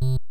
you